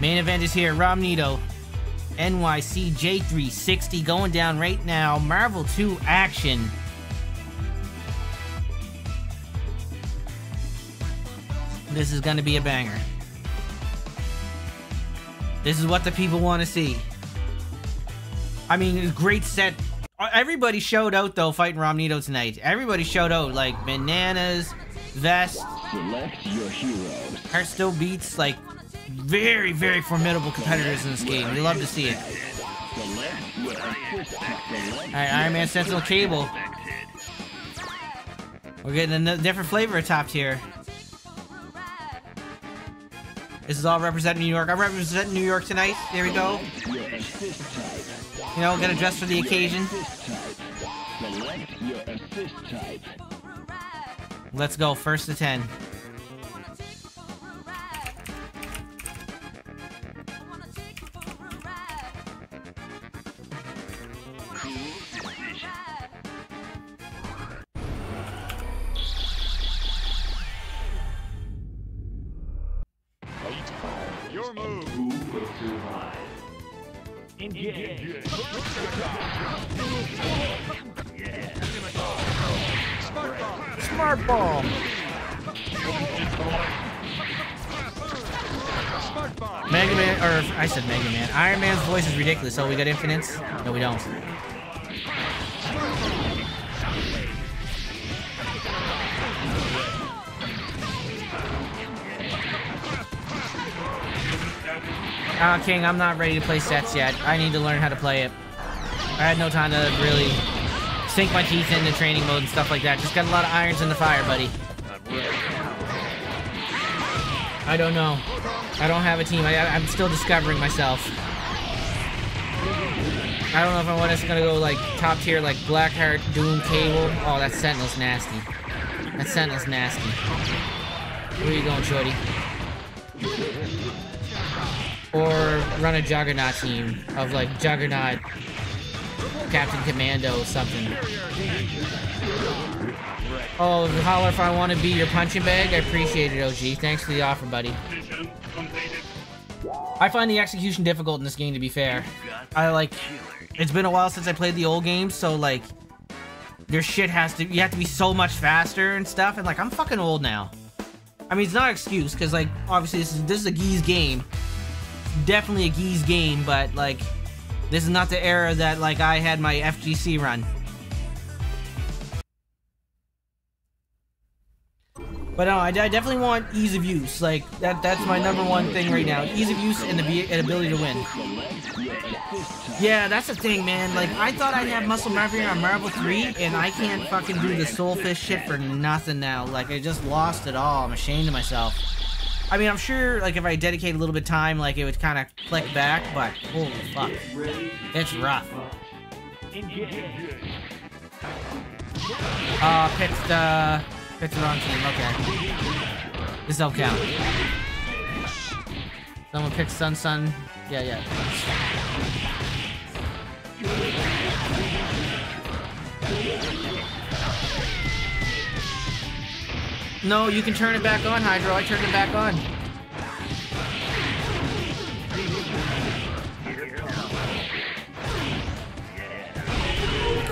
Main event is here. Romneto, NYC J360 going down right now. Marvel 2 action. This is going to be a banger. This is what the people want to see. I mean, great set. Uh, everybody showed out though fighting Romneto tonight. Everybody showed out like bananas, vest. Select your heroes. Heart still beats like very, very formidable competitors in this game. We love to see it. Alright, Iron Man Sentinel Cable. We're getting a different flavor of top tier. This is all representing New York. I'm representing New York tonight. There we go. You know, gonna dress for the occasion. Let's go, first to 10. Your move. Who will survive? Engage. Smart bomb. Smart bomb. Mega Man, or I said Mega Man. Iron Man's voice is ridiculous. Oh, we got infinites? No, we don't. Ah, King, I'm not ready to play sets yet. I need to learn how to play it. I had no time to really sink my teeth into training mode and stuff like that. Just got a lot of irons in the fire, buddy. I don't know. I don't have a team. I, I'm still discovering myself. I don't know if I want us gonna go like top tier, like Blackheart, Doom, Cable. Oh, that Sentinel's nasty. That Sentinel's nasty. Where you going, Shorty? Or run a Juggernaut team of like Juggernaut, Captain Commando, something. Oh, holler if I want to be your punching bag. I appreciate it, OG. Thanks for the offer, buddy. I find the execution difficult in this game, to be fair. I like. It's been a while since I played the old games, so like, your shit has to. You have to be so much faster and stuff. And like, I'm fucking old now. I mean, it's not an excuse because like, obviously this is this is a geese game. Definitely a geese game, but like, this is not the era that like I had my FGC run. But no, I, I definitely want ease of use. Like that that's my number one thing right now. Ease of use and the and ability to win. Yeah, that's the thing, man. Like I thought I'd have Muscle Mafia on Marvel 3, and I can't fucking do the Soulfish shit for nothing now. Like I just lost it all. I'm ashamed of myself. I mean, I'm sure like if I dedicate a little bit of time, like it would kind of click back. But holy fuck, it's rough. Uh, picked the picked the wrong team. Okay, this don't count. Someone picked SonSon. Yeah, yeah. No, you can turn it back on, Hydro. I turned it back on.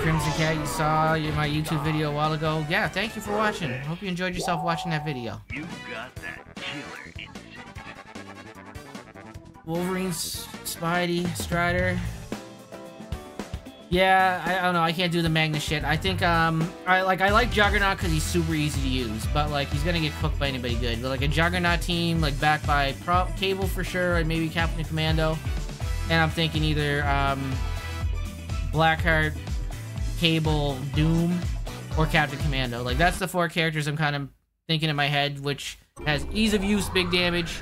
Crimson Cat, you saw my YouTube video a while ago. Yeah, thank you for watching. Hope you enjoyed yourself watching that video. You got that killer instinct. Wolverine, Spidey, Strider. Yeah, I, I don't know. I can't do the Magna shit. I think um, I like I like Juggernaut because he's super easy to use, but like he's gonna get cooked by anybody good. But like a Juggernaut team, like backed by Pro- Cable for sure, and maybe Captain Commando. And I'm thinking either um, Blackheart, Cable, Doom, or Captain Commando. Like that's the four characters I'm kind of thinking in my head, which has ease of use, big damage.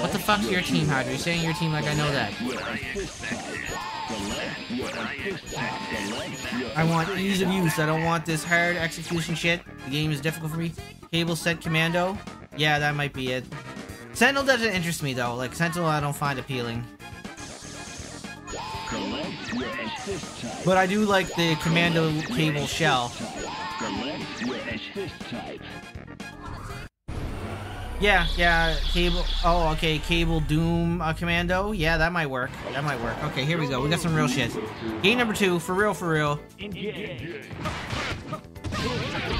What the fuck's your team, Hydra? You're saying your team like I know that. I want ease of use. I don't want this hard execution shit. The game is difficult for me. Cable set commando. Yeah, that might be it. Sentinel doesn't interest me though. Like Sentinel, I don't find appealing. But I do like the commando cable shell. Yeah, yeah, cable. Oh, okay, cable Doom uh, Commando. Yeah, that might work. That might work. Okay, here we go. We got some real shit. Game number two, for real, for real.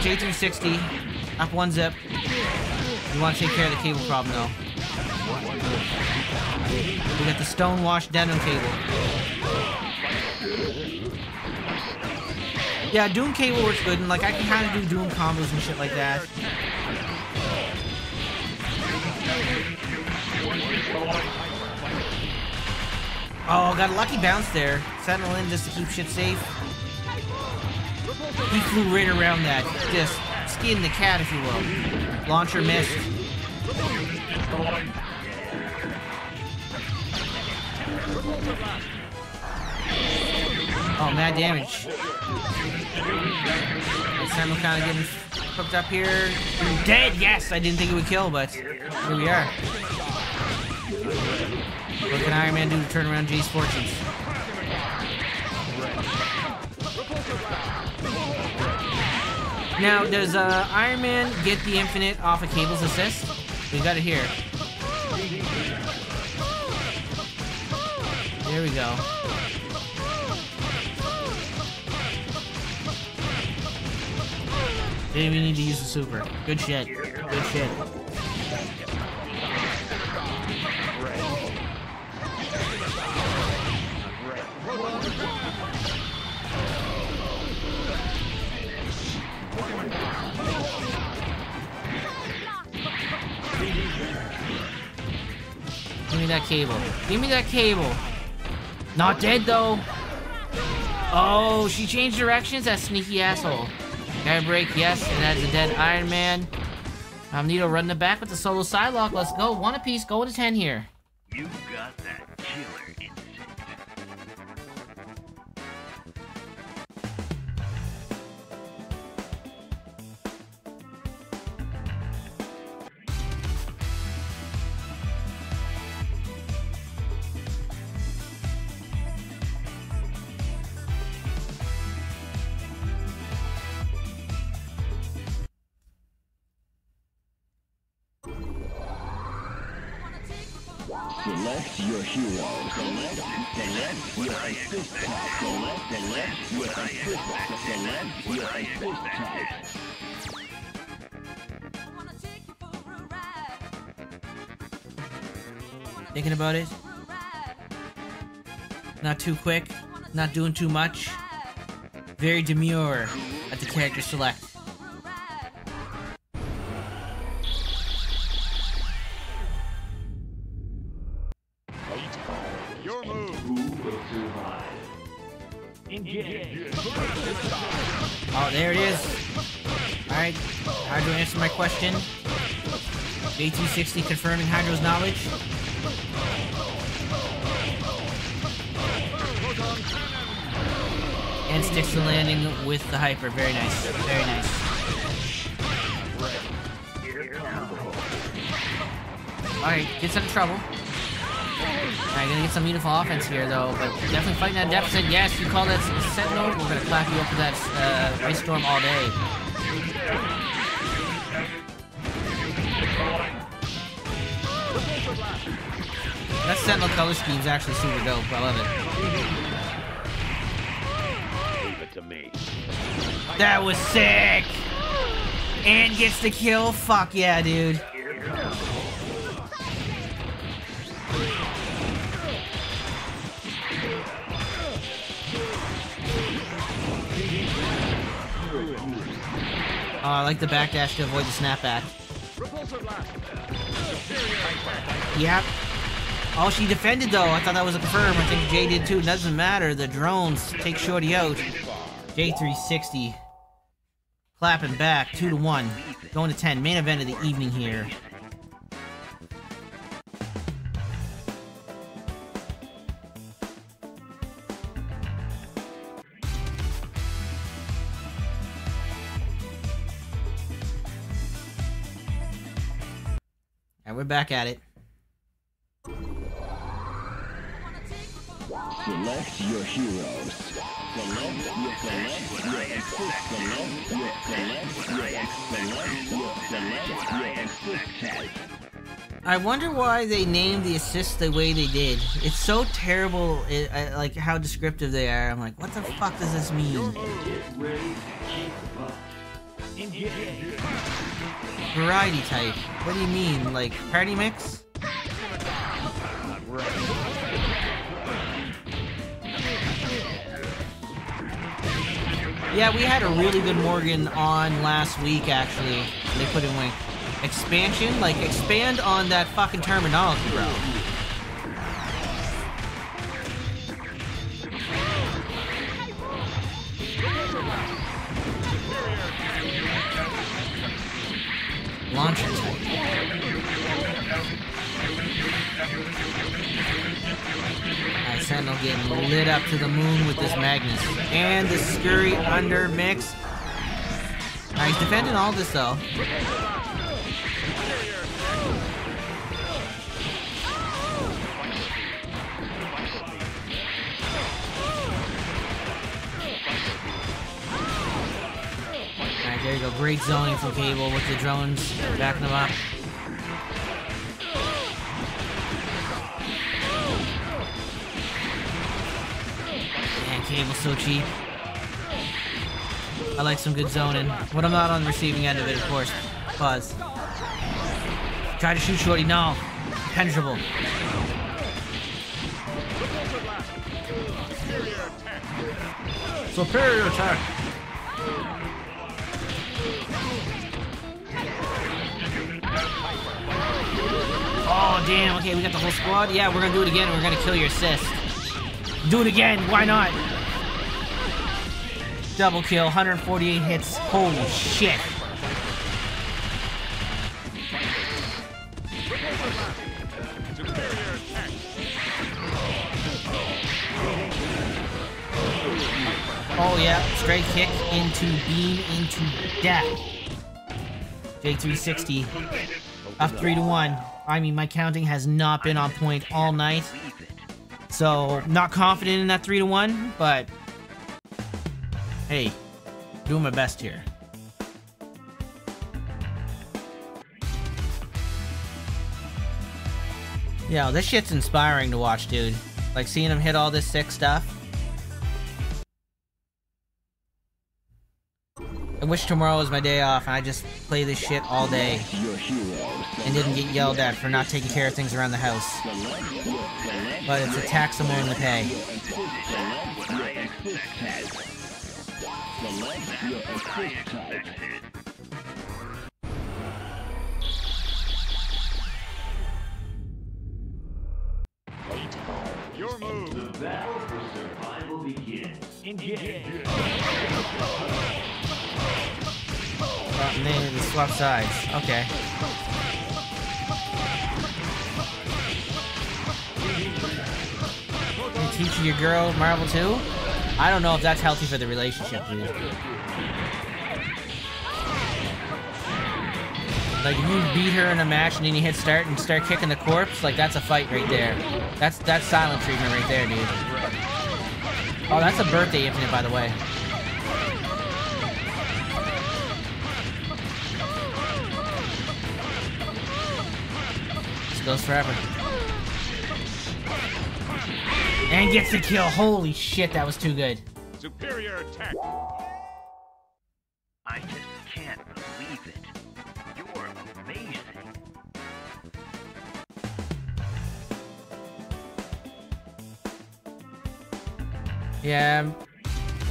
J360, up one zip. You want to take care of the cable problem, though. We got the Stonewash denim cable. Yeah, Doom cable works good, and like I can kind of do Doom combos and shit like that. Oh, got a lucky bounce there. Sentinel in just to keep shit safe. He flew right around that. Just skinned the cat, if you will. Launcher missed. Oh, mad damage. Sentinel kind of getting hooked up here. Dead, yes! I didn't think it would kill, but here we are. What can Iron Man do to turn around Jay's fortunes? Now, does uh, Iron Man get the infinite off of Cable's assist? We got it here. There we go. Didn't even need to use the super. Good shit. Good shit. Cable. Give me that cable. Not dead though. Oh, she changed directions, that sneaky asshole. Guard break, yes, and that's a dead Iron Man. Um, Magneto running the back with the solo Psylocke. Let's go. One apiece, go to 10 here. You got that killer Select your hero. Select, select your assist type. Select, select your assist type. Select your assist type. Thinking about it. Not too quick. Not doing too much. Very demure at the character select. Question. J360 confirming Hydro's knowledge. And sticks the landing with the hyper. Very nice. Very nice. Alright, gets of trouble. Alright, gonna get some meaningful offense here, though, but definitely fighting that deficit. Yes, you call that Sentinel, we're gonna clap you up for that uh, Ice Storm all day. That Sentinel color scheme is actually super dope. I love it. Leave it to me. That was sick! And gets the kill? Fuck yeah, dude. Oh, I like the backdash to avoid the snapback. Yep. Oh, she defended though. I thought that was a confirm. I think Jay did too. Doesn't matter. The drones take Shorty out. J360. Clapping back, 2 to 1. Going to 10. Main event of the evening here. And we're back at it. Select your heroes. Select your select your. Select your select your select your select your. I wonder why they named the assist the way they did. It's so terrible, it, I, like how descriptive they are. I'm like, what the fuck does this mean? Variety type. What do you mean? Like party mix? Yeah, we had a really good Morgan on last week, actually. They put in like expansion, like expand on that fucking terminology, bro. Launcher type. Alright, Sentinel getting lit up to the moon with this Magnus. And the Scurry under mix. Alright, he's defending all this though. There you go. Great zoning from Cable with the drones backing them up. Cable's so cheap. I like some good zoning. When I'm not on the receiving end of it, of course. Buzz. Try to shoot Shorty. No. Penetrable. Superior attack. Oh, damn. Okay, we got the whole squad. Yeah, we're gonna do it again. We're gonna kill your assist. Do it again. Why not? Double kill, 148 hits. Holy shit. Oh yeah, straight kick into beam into death. J360 up three to one. I mean, my counting has not been on point all night, so not confident in that three to one. But hey, doing my best here. Yo, this shit's inspiring to watch, dude. Like seeing him hit all this sick stuff. I wish tomorrow was my day off and I just play this shit all day and didn't get yelled at for not taking care of things around the house. But it's a tax I'm willing to pay. Select your assist type. Your assist type. Your move. Oh, and they they swap sides. Okay. You teaching your girl Marvel too? I don't know if that's healthy for the relationship, dude. Like if you beat her in a match and then you hit start and start kicking the corpse, like that's a fight right there. That's that's silent treatment right there, dude. Oh, that's a birthday infinite, by the way. This goes forever. And gets the kill. Holy shit, that was too good. Superior attack. I just can't believe it. You're amazing. Yeah, um,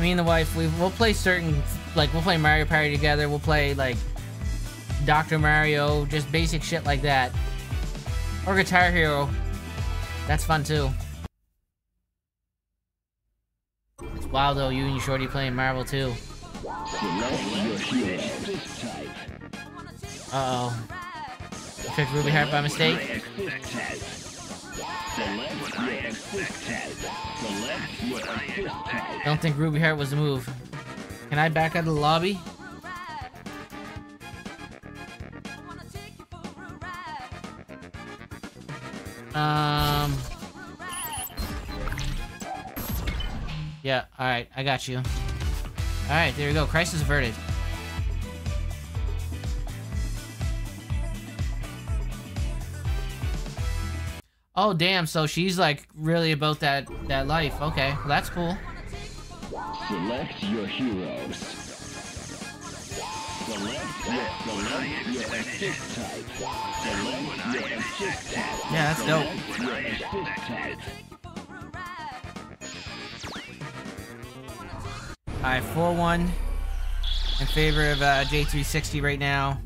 me and the wife, we, we'll play certain, like, we'll play Mario Party together. We'll play, like, Dr. Mario, just basic shit like that. Or Guitar Hero. That's fun, too. Wild, though, you and Shorty playing Marvel, too. Uh-oh. Picked Ruby Heart by mistake? Don't think Ruby Heart was the move. Can I back out of the lobby? Um. Yeah, alright, I got you. Alright, there we go. Crisis averted. Oh damn, so she's like really about that that life. Okay, well, that's cool. Select your heroes. Select your, select your assist type. Select your assist type. Yeah, that's dope. Alright, 4-1 in favor of uh, J360 right now.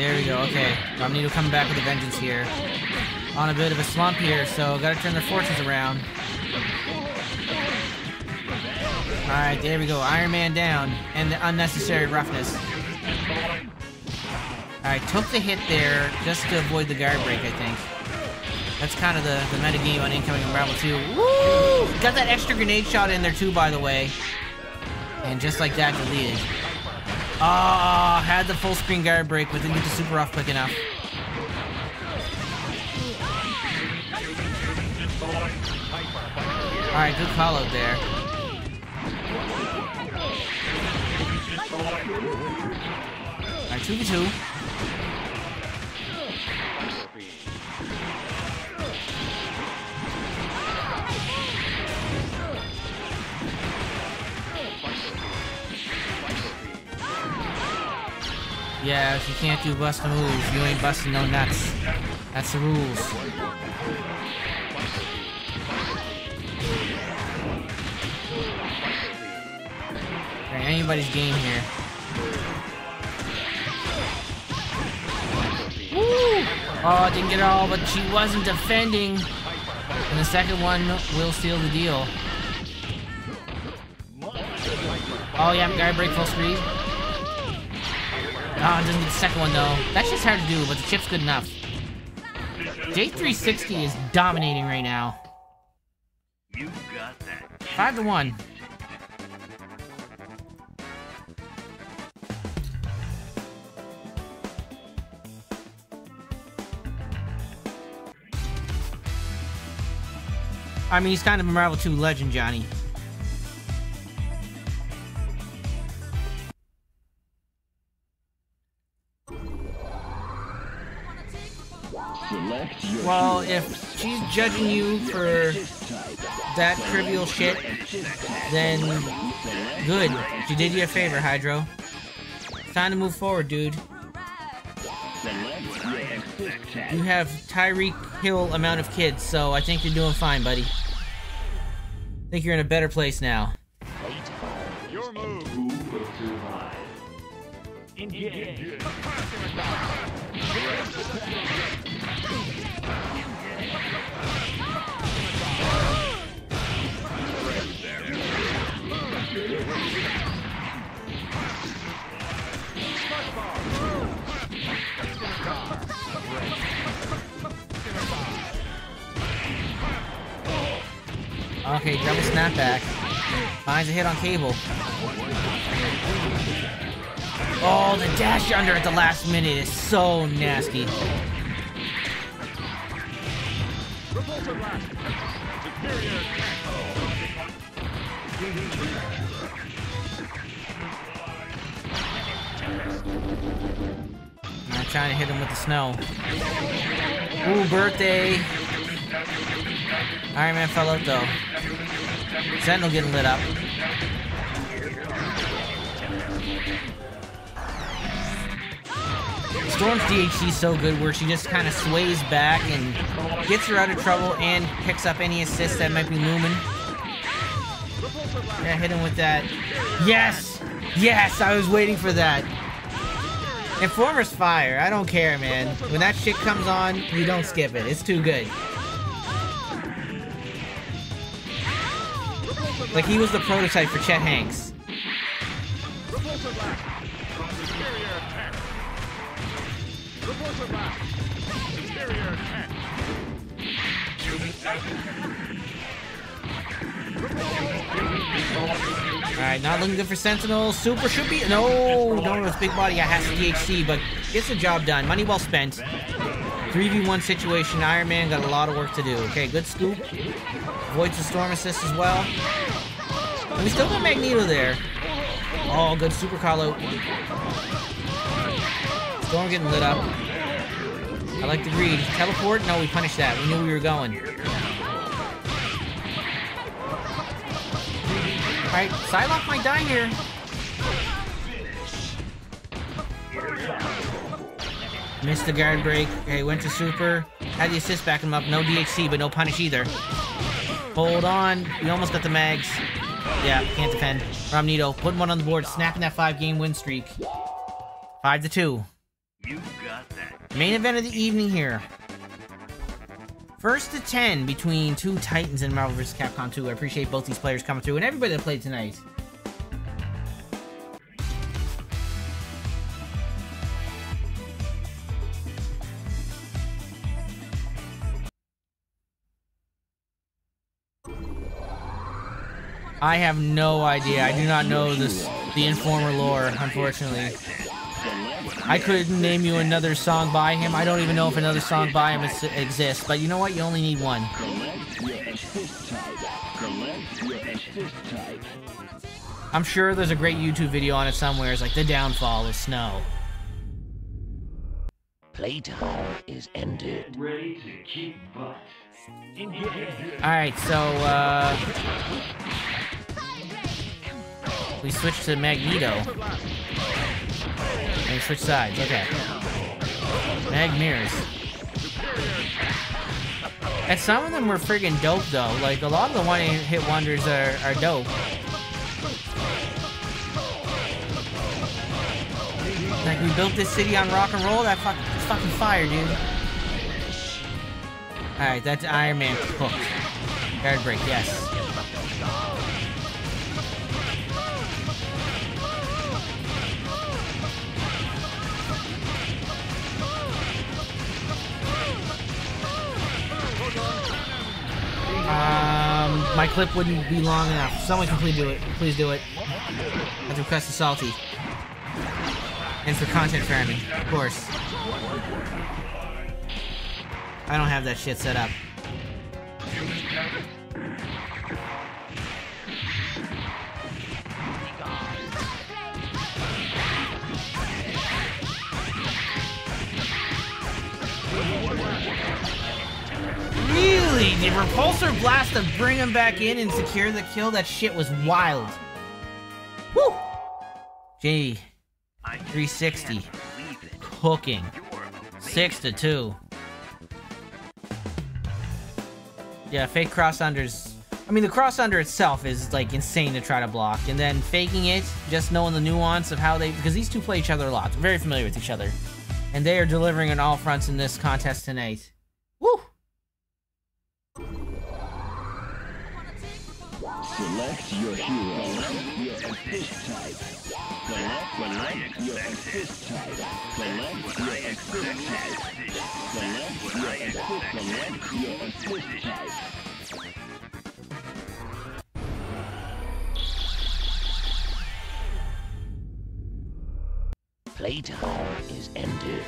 There we go, okay. Magneto coming back with a vengeance here. On a bit of a slump here, so gotta turn their fortunes around. Alright, there we go. Iron Man down. And the unnecessary roughness. Alright, took the hit there just to avoid the guard break, I think. That's kind of the, the meta game on incoming in Marvel 2. Woo! Got that extra grenade shot in there too, by the way. And just like that, deleted. Ah, had the full screen guard break, but didn't get the super off quick enough. Alright, good call out there. Alright, 2v2. Yeah, if you can't do bust a move, you ain't busting no nuts. That's the rules. Alright, anybody's game here. Woo! Oh, didn't get it all, but she wasn't defending. And the second one will seal the deal. Oh yeah, guard break full speed. Oh, it doesn't get the second one though. That's just hard to do, but the chip's good enough. J360 is dominating right now. You got that. Five to one. I mean, he's kind of a Marvel 2 legend, Johnny. Well, if she's judging you for that trivial shit, then good. She did you a favor, Hydro. It's time to move forward, dude. Select your assist type. You have Tyreek Hill amount of kids, so I think you're doing fine, buddy. I think you're in a better place now. Your move. Okay, grab double snapback. Finds a hit on Cable. Oh, the dash under at the last minute is so nasty. I'm trying to hit him with the snow. Ooh, birthday. Iron Man fell out though. Sentinel getting lit up. Storm's DHC is so good where she just kind of sways back and gets her out of trouble and picks up any assists that might be looming. Yeah, hit him with that. Yes! Yes! I was waiting for that. Informer's fire. I don't care, man. When that shit comes on, you don't skip it. It's too good. Like he was the prototype for Chet Hanks. Alright, not looking good for Sentinel. Super should be. No, no, it's big body. I has DHC, but gets the job done. Money well spent. 3v1 situation. Iron Man got a lot of work to do. Okay, good scoop. Avoids the storm assist as well. We still got Magneto there. Oh, good super call out. Storm getting lit up. I like the greed. Teleport? No, we punished that. We knew we were going. Alright, Psylocke might die here. Missed the guard break. Okay, went to super. Had the assist backing him up. No DHC, but no punish either. Hold on. We almost got the mags. Yeah, can't defend. Romneto, putting one on the board, snapping that five game win streak. Five to two. You got that. Main event of the evening here. First to 10 between two Titans in Marvel vs. Capcom 2. I appreciate both these players coming through and everybody that played tonight. I have no idea. I do not know this the Informer lore, unfortunately. I couldn't name you another song by him. I don't even know if another song by him is, exists. But you know what? You only need one. Select your assist type. Select your assist type. I'm sure there's a great YouTube video on it somewhere. It's like the downfall of Snow. Playtime is ended. Alright, so, uh... We switch to Magneto. And we switch sides, okay. Mag mirrors. And some of them were friggin' dope, though. Like, a lot of the one-hit wonders are, are dope. Like, we built this city on rock and roll? That fuck, fucking fire, dude. Alright, that's Iron Man cooked. Guard break, yes. Um, my clip wouldn't be long enough. Someone can please do it. Please do it. Have to request a salty. And for content farming, of course. I don't have that shit set up. Really? The repulsor blast to bring him back in and secure the kill? That shit was wild. Woo! Gee, 360. can't believe it. Cooking. Six to two. Yeah, fake cross unders. I mean, the cross under itself is like insane to try to block, and then faking it, just knowing the nuance of how they because these two play each other a lot, They're very familiar with each other, and they are delivering on all fronts in this contest tonight. Woo! Select your hero. Select type. Select. Playtime is ended.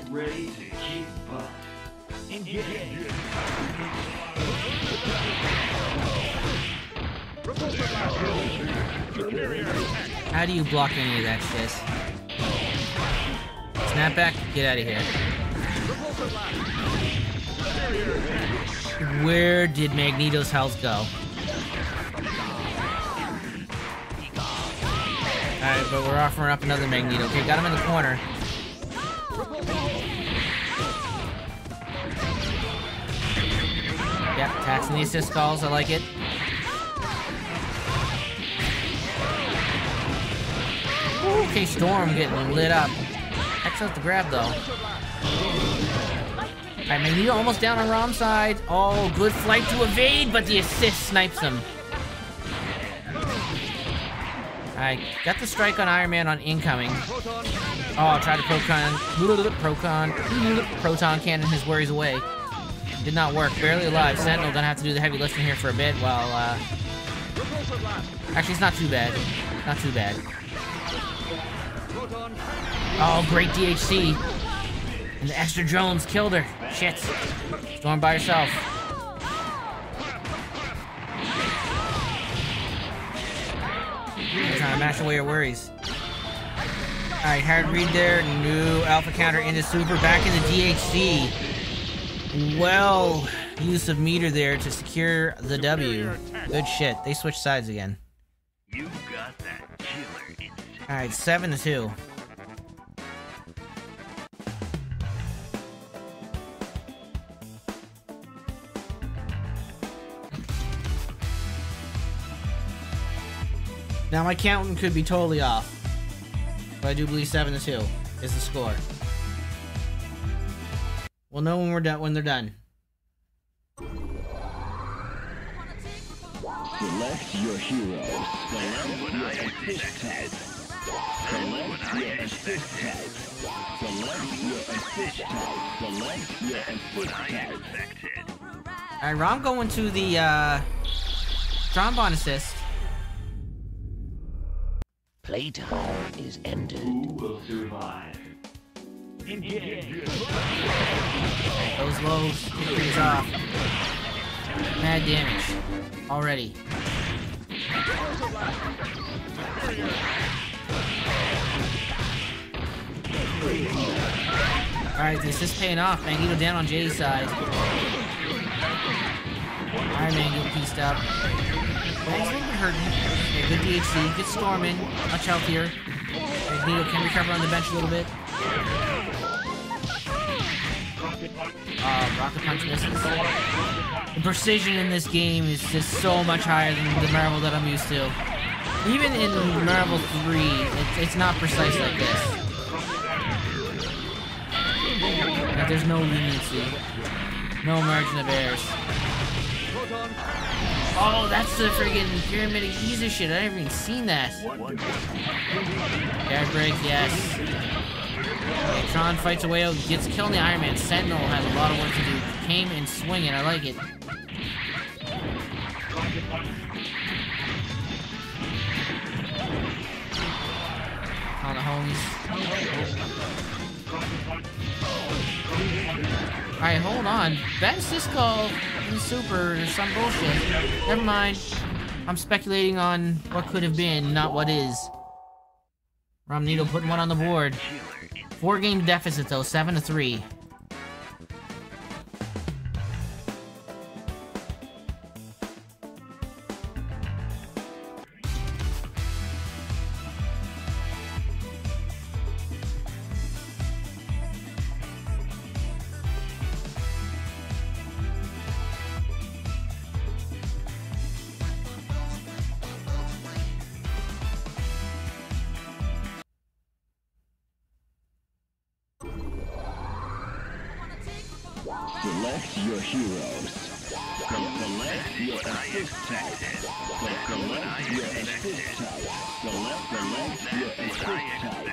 Repulsor blast. Superior attack. How do you block any of that shit? Snap back, get out of here. Where did Magneto's health go? Alright, but we're offering up another Magneto. Okay, got him in the corner. Yep, taxing the assist calls, I like it. Okay, Storm getting lit up. Excellent to grab though. Alright, Magneto almost down on Rom's side. Oh, good flight to evade, but the assist snipes him. I got the strike on Iron Man on incoming. Oh, I'll try to Procon, Procon, Proton Cannon his worries away. Did not work. Barely alive. Sentinel gonna have to do the heavy lifting here for a bit while, uh... Actually, it's not too bad. Not too bad. Oh, great DHC. And the extra drones killed her. Shit. Storm by herself. They're trying to mash away her worries. Alright, hard read there. New alpha counter into super. Back in the DHC. Well, use of meter there to secure the W. Good shit. They switched sides again. You got that killer instinct. Alright, 7 to 2. Now my counting could be totally off. But I do believe 7 to 2 is the score. We'll know when we're done when they're done. Select your heroes. Select your assist type. Select your assist type. Select your assist type. Select your assist type. Alright, Rom going to the uh Tron Bonne assist. Playtime is ended. Who will survive? Those lows, kick things off. Mad damage. Already. Alright, this is paying off. Magneto down on Jay's side. Iron Man get pieced up. A little bit hurting. Good DHC, good storming. Much healthier. Magneto can recover on the bench a little bit. Uh, rocket punch misses. The precision in this game is just so much higher than the Marvel that I'm used to. Even in Marvel 3, it's, it's not precise like this. There's no leniency. No margin of errors. Oh, that's the friggin' Pyramid of Giza shit. I haven't even seen that. Guard break, yes. Okay, Tron fights away, oh, gets killed in the Iron Man. Sentinel has a lot of work to do. Came and swinging, I like it. On the homies. Alright, hold on. Ben Cisco Super or some bullshit. Never mind. I'm speculating on what could have been, not what is. Romneto putting one on the board. Four game deficit though, seven to three. Select your heroes. Select your assist type. Select your assist type. Select, select your assist type.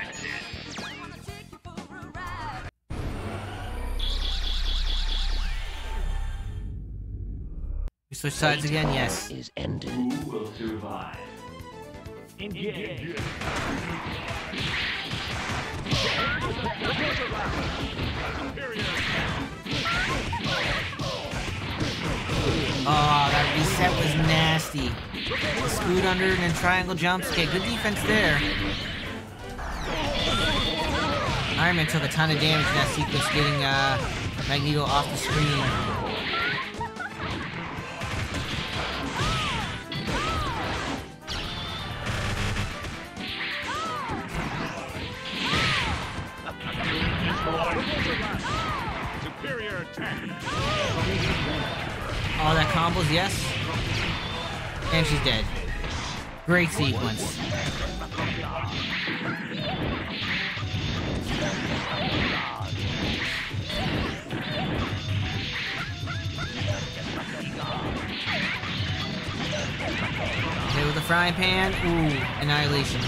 We switch sides again, yes. Playtime Is ended. Oh, that reset was nasty. Scoot under and then triangle jumps. Okay, good defense there. Iron Man took a ton of damage in that sequence, getting uh, Magneto off the screen. Yes. And she's dead. Great sequence. Okay, with the frying pan. Ooh, annihilation.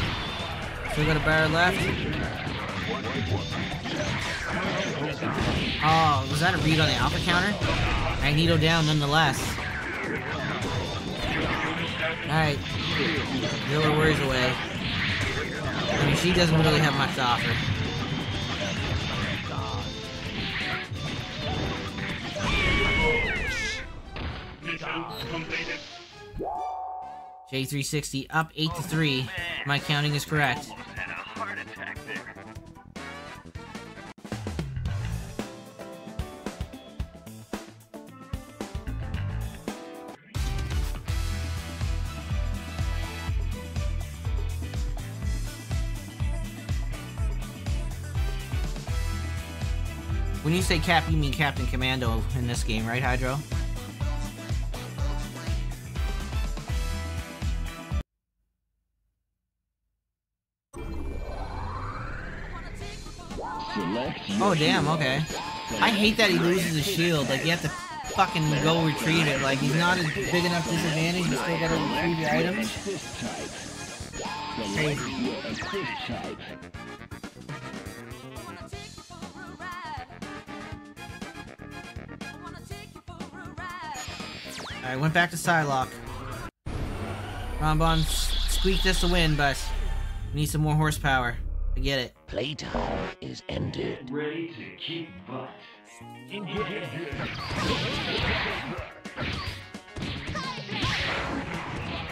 Still got a bar left. Oh, was that a read on the alpha counter? Magneto down nonetheless. Alright. Get her worries away. I mean, she doesn't really have much to offer. J360 up 8 to 3. My counting is correct. Say Cap, you mean Captain Commando in this game, right, Hydro? Oh, damn, okay. I hate that he loses his shield. Like, you have to fucking go retrieve it. Like, he's not a big enough disadvantage. You still gotta retrieve your items. Crazy. Alright, went back to Psylocke. Tron Bonne squeaked us to win, but we need some more horsepower. I get it. Playtime is ended. Ready to kick butt.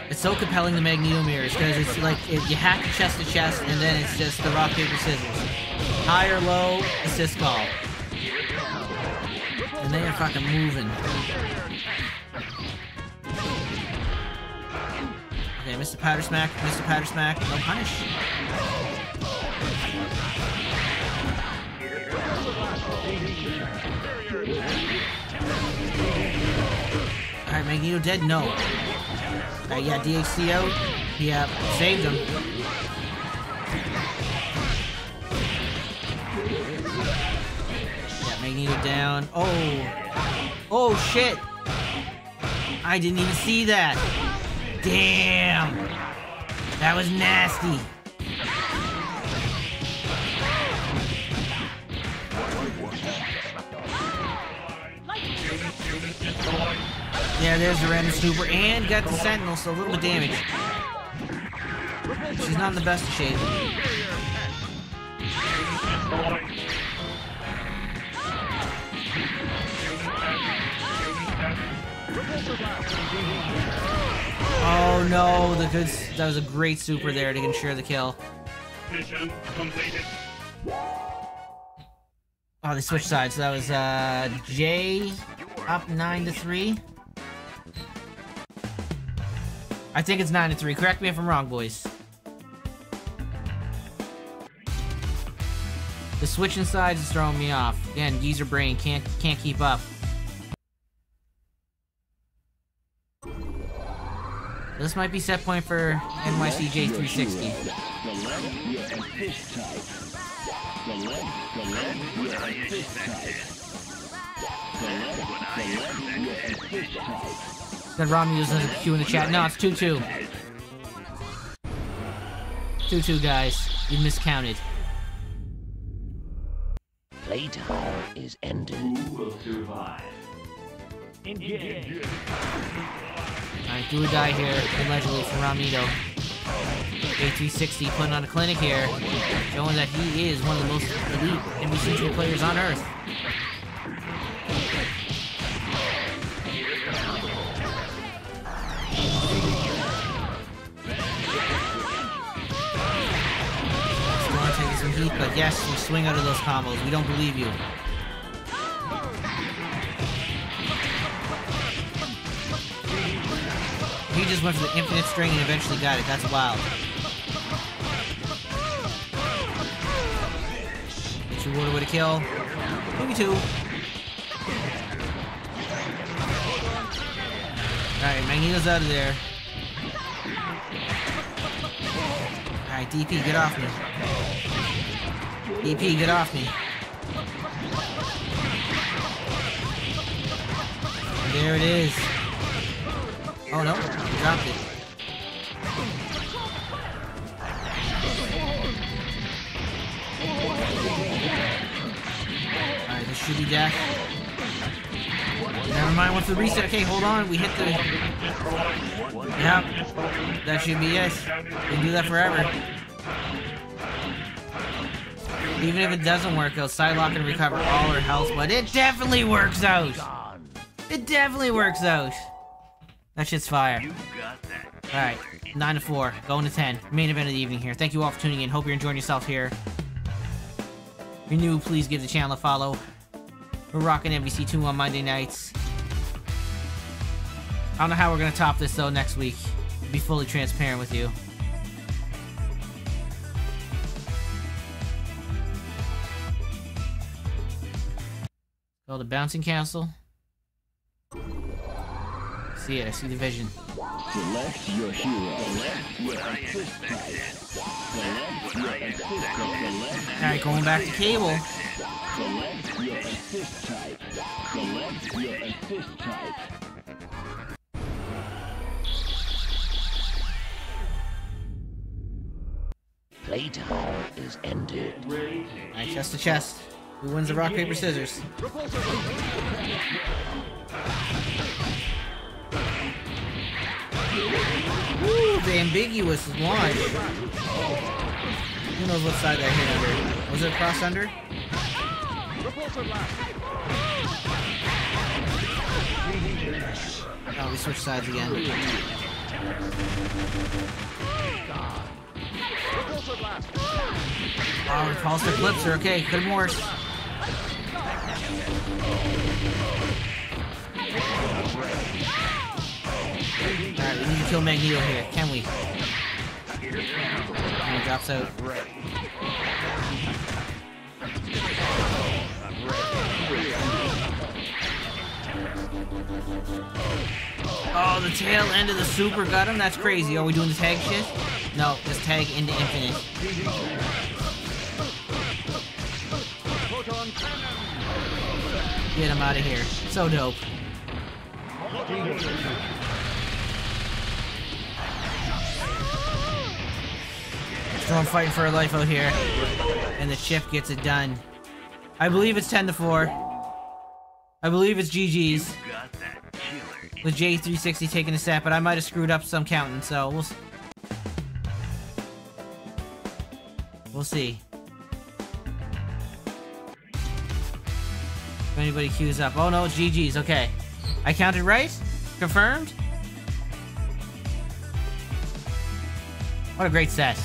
It's so compelling the Magneto mirrors because it's like it, you hack the chest to chest and then it's just the rock paper scissors. High or low, assist call. And they are fucking moving. Okay, Mr. Powder Smack, Mr. Powder Smack, no punish. Alright, Magneto dead? No. Alright, yeah, DHC out. Yeah, saved him. Yeah, Magneto down. Oh. Oh, shit. I didn't even see that. Damn. That was nasty. Yeah, there's the random super and got the sentinel, so a little bit damage. She's not in the best shape. Oh no, the good that was a great super there to ensure the kill. Mission completed. Oh, they switched sides. So that was uh Jay up nine to three. I think it's nine to three. Correct me if I'm wrong, boys. The switching sides is throwing me off. Again, geezer brain can't can't keep up. This might be set point for NYCJ 360. Select your assist type. Select, select your assist type. Select, select your assist type. Then Rami uses a Q in the chat. No, it's 2-2. 2-2, guys. You miscounted. Playtime is ended. Who will survive? Alright, do die here, allegedly from Romneto. J360 putting on a clinic here, showing that he is one of the most elite MVC2 players on Earth. But yes, you swing out of those combos. We don't believe you. He just went for the infinite string and eventually got it. That's wild. Gets water with a kill. Maybe two. Alright, Magneto's out of there. Alright, DP, get off me. DP, get off me. There it is. Oh no, he dropped it. Alright, this should be death. Never mind, what's the reset? Okay, hold on, we hit the... Yep, that should be it. We can do that forever. Even if it doesn't work, it'll sidelock and recover all her health, but it definitely works out! It definitely works out! That shit's fire. You got that. Alright, 9 to 4, going to 10. Main event of the evening here. Thank you all for tuning in. Hope you're enjoying yourself here. If you're new, please give the channel a follow. We're rocking MVC2 on Monday nights. I don't know how we're going to top this though next week. Be fully transparent with you. Go to Bouncing Castle. See it, I see the vision. Select your hero. Select your assist type. Select your assist type. Alright, going back to Cable. select your assist type. Select your assist type. Playtime is ended. Alright, chest to chest. Who wins the rock, paper, scissors? The ambiguous launch. Who knows what side that hit under? Was it cross under? Oh, we switched sides again. Oh, Repulsor Eclipser. Okay, could have worse. Alright, we need to kill Magneto here, can we? And he drops out. Oh, the tail end of the super got him? That's crazy. Are we doing the tag shit? No, just tag into infinite. Get him out of here. So dope. Storm fighting for her life out here. And the ship gets it done. I believe it's 10 to 4. I believe it's GG's. With J360 taking a set, but I might have screwed up some counting, so we'll... We'll see. If anybody queues up. Oh no, GG's, okay. I counted right? Confirmed? What a great set.